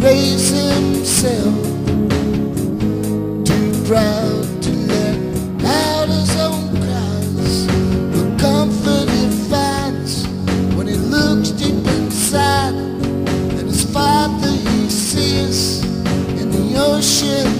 raise himself Too proud to let out his own cries. The comfort he finds When he looks deep inside And his father he sees In the ocean.